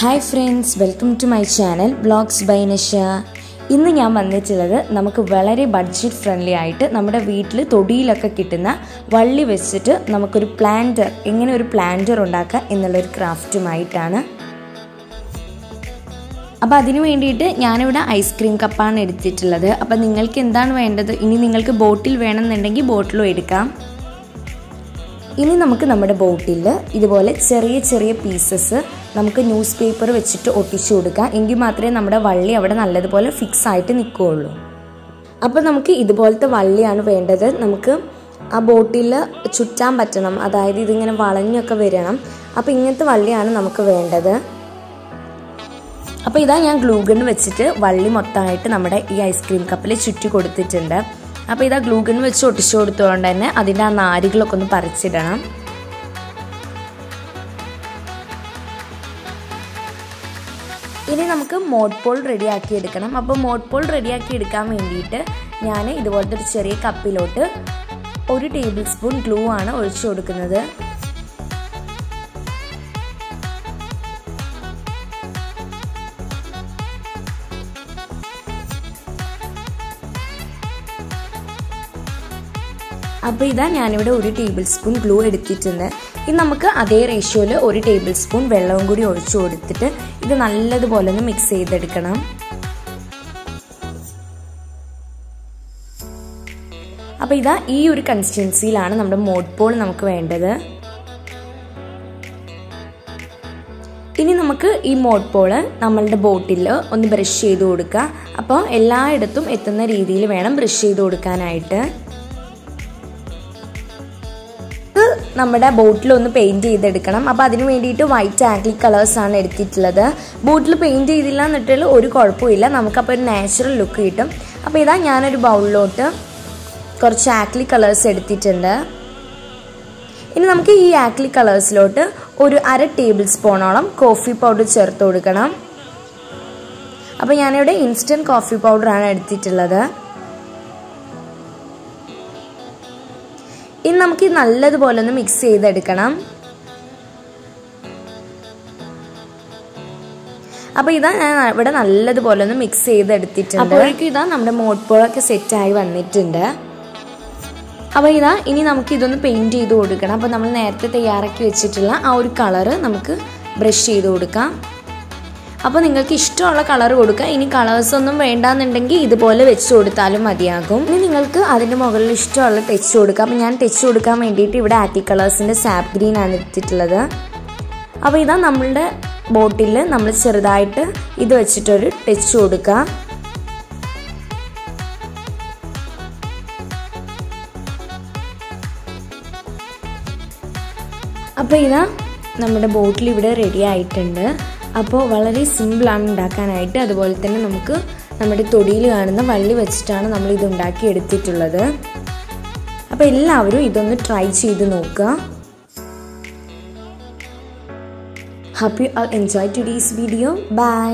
Hi friends welcome to my channel blogs by Nisha ഇന്ന് ഞാൻ വന്നിട്ടുള്ളത് നമുക്ക് വളരെ ബഡ്ജറ്റ് ഫ്രണ്ട്ലി ആയിട്ട് നമ്മുടെ വീട്ടിൽ തൊടിയിലൊക്കെ കിട്ടുന്ന വള്ളി വെച്ചിട്ട് നമുക്കൊരു പ്ലാന്റർ എങ്ങനെ ഒരു പ്ലാന്റർ ഉണ്ടാക്കാം എന്നുള്ളൊരു ക്രാഫ്റ്റുമായിട്ടാണ് അപ്പോൾ അതിന് വേണ്ടിയിട്ട് ഞാനിവിടെ ഐസ്ക്രീം കപ്പാണ് എടുത്തിട്ടുള്ളത്. അപ്പോൾ നിങ്ങൾക്ക് എന്താണ് വേണ്ടത്? ഇനി നിങ്ങൾക്ക് ബോട്ടിൽ വേണമെന്നുണ്ടെങ്കിൽ ബോട്ടിലും എടുക്കാം. ഇനി നമുക്ക് നമ്മുടെ ബോട്ടിൽ ഇതുപോലെ ചെറിയ ചെറിയ പീസസ് നമുക്ക് ന്യൂസ് പേപ്പർ വെച്ചിട്ട് ഒട്ടിച്ചു കൊടുക്കാം. എങ്കിൽ മാത്രമേ നമ്മുടെ വള്ളി അവിടെ നല്ലതുപോലെ ഫിക്സ് ആയിട്ട് നിൽക്കുകയുള്ളൂ അപ്പോൾ നമുക്ക് ഇതുപോലത്തെ വള്ളിയാണ് വേണ്ടത്. നമുക്ക് ആ ബോട്ടിൽ ചുറ്റാൻ പറ്റണം. അതായത് ഇതിങ്ങനെ വളഞ്ഞൊക്കെ വരണം. അപ്പോൾ ഇങ്ങനത്തെ വള്ളിയാണ് നമുക്ക് വേണ്ടത്. അപ്പോൾ ഇതാ ഞാൻ ഗ്ലൂഗൺ വെച്ചിട്ട് വള്ളി മൊത്തമായിട്ട് നമ്മുടെ ഈ ഐസ്ക്രീം കപ്പിൽ ചുറ്റി കൊടുത്തിട്ടുണ്ട്. അപ്പോൾ ഇതാ ഗ്ലൂഗൻ വെച്ച് ഒട്ടിച്ചു കൊടുത്തുകൊണ്ട് തന്നെ അതിന്റെ ആ നാരുകളൊക്കെ ഒന്ന് പറിച്ചിടണം. ഇനി നമുക്ക് മോഡ് പോൾ റെഡിയാക്കി എടുക്കണം. അപ്പോൾ മോഡ് പോൾ റെഡിയാക്കി എടുക്കാൻ വേണ്ടിയിട്ട് ഞാൻ ഇതുപോലത്തെ ഒരു ചെറിയ കപ്പിലോട്ട് ഒരു ടേബിൾ സ്പൂൺ ഗ്ലൂ ആണ് ഒഴിച്ചു കൊടുക്കുന്നത്. അപ്പോൾ ഇതാ ഞാനിവിടെ ഒരു ടേബിൾ സ്പൂൺ ഗ്ലൂ എടുത്തിട്ടുണ്ട്. ഇനി നമുക്ക് അതേ റേഷ്യോയിൽ ഒരു ടേബിൾ സ്പൂൺ വെള്ളവും കൂടി ഒഴിച്ചു കൊടുത്തിട്ട് ഇത് നല്ലതുപോലെ ഒന്ന് മിക്സ് ചെയ്തെടുക്കണം. അപ്പോൾ ഇതാ ഈ ഒരു കൺസിസ്റ്റൻസിയിലാണ് നമ്മുടെ മോഡ് പോൾ നമുക്ക് വേണ്ടത്. ഇനി നമുക്ക് ഈ മോഡ് പോൾ നമ്മളുടെ ബോട്ടിൽ ഒന്ന് ബ്രഷ് ചെയ്ത് കൊടുക്കുക അപ്പോൾ എല്ലായിടത്തും എത്തുന്ന രീതിയിൽ വേണം ബ്രഷ് ചെയ്ത് കൊടുക്കാനായിട്ട്. നമ്മുടെ ബോട്ടിൽ ഒന്ന് പെയിന്റ് ചെയ്തെടുക്കണം. അപ്പോൾ അതിന് വേണ്ടിയിട്ട് വൈറ്റ് ആക്ലിക് കളേഴ്സ് ആണ് എടുത്തിട്ടുള്ളത്. ബോട്ടിൽ പെയിന്റ് ചെയ്തില്ല എന്നിട്ടുള്ള ഒരു കുഴപ്പമില്ല. നമുക്കപ്പോൾ ഒരു നാച്ചുറൽ ലുക്ക് കിട്ടും. അപ്പോൾ ഇതാ ഞാനൊരു ബൗളിലോട്ട് കുറച്ച് ആക്ലിക് കളേഴ്സ് എടുത്തിട്ടുണ്ട്. ഇനി നമുക്ക് ഈ ആക്ലി കളേഴ്സിലോട്ട് ഒരു അര ടേബിൾ സ്പൂണോളം കോഫി പൗഡർ ചേർത്ത് കൊടുക്കണം. അപ്പോൾ ഞാനിവിടെ ഇൻസ്റ്റന്റ് കോഫി പൗഡറാണ് എടുത്തിട്ടുള്ളത്. ഇനി നമുക്ക് നല്ലതുപോലെ ഒന്ന് മിക്സ് ചെയ്തെടുക്കണം. അപ്പോൾ ഇതാ ഞാൻ ഇവിടെ നല്ലതുപോലെ ഒന്ന് മിക്സ് ചെയ്തെടുത്തിട്ടുണ്ട്. അപ്പോഴേക്കും ഇതാ നമ്മുടെ മോട്ട്പോളൊക്കെ സെറ്റായി വന്നിട്ടുണ്ട്. അപ്പോൾ ഇതാ ഇനി നമുക്ക് ഇതൊന്ന് പെയിന്റ് ചെയ്ത് കൊടുക്കണം. അപ്പോൾ നമ്മൾ നേരത്തെ തയ്യാറാക്കി വെച്ചിട്ടുള്ള ആ ഒരു കളറ് നമുക്ക് ബ്രഷ് ചെയ്ത് കൊടുക്കാം. അപ്പോൾ നിങ്ങൾക്ക് ഇഷ്ടമുള്ള കളർ കൊടുക്കുക. ഇനി കളേഴ്സ് ഒന്നും വേണ്ടാന്നുണ്ടെങ്കിൽ ഇതുപോലെ വെച്ച് കൊടുത്താലും മതിയാകും. ഇനി നിങ്ങൾക്ക് അതിന്റെ മുകളിൽ ഇഷ്ടമുള്ള ടെച്ച് കൊടുക്കുക. അപ്പോൾ ഞാൻ ടെച്ച് കൊടുക്കാൻ വേണ്ടിയിട്ട് ഇവിടെ ആറ്റി കളേഴ്സിന്റെ സാപ്പ് ഗ്രീൻ ആണ് എടുത്തിട്ടുള്ളത് അപ്പോൾ ഇതാ നമ്മളുടെ ബോട്ടിൽ നമ്മൾ ചെറുതായിട്ട് ഇത് വെച്ചിട്ടൊരു ടെച്ച് കൊടുക്കുക. അപ്പോൾ ഇതാ നമ്മുടെ ബോട്ടിൽ ഇവിടെ റെഡി ആയിട്ടുണ്ട്. അപ്പോൾ വളരെ സിമ്പിളാണ് ഉണ്ടാക്കാനായിട്ട്. അതുപോലെ തന്നെ നമുക്ക് നമ്മുടെ തൊടിയിൽ കാണുന്ന വള്ളി വെച്ചിട്ടാണ് നമ്മൾ ഇത് ഉണ്ടാക്കി എടുത്തിട്ടുള്ളത്. അപ്പോൾ എല്ലാവരും ഇതൊന്ന് ട്രൈ ചെയ്ത് നോക്കുക. Happy all enjoy today's video bye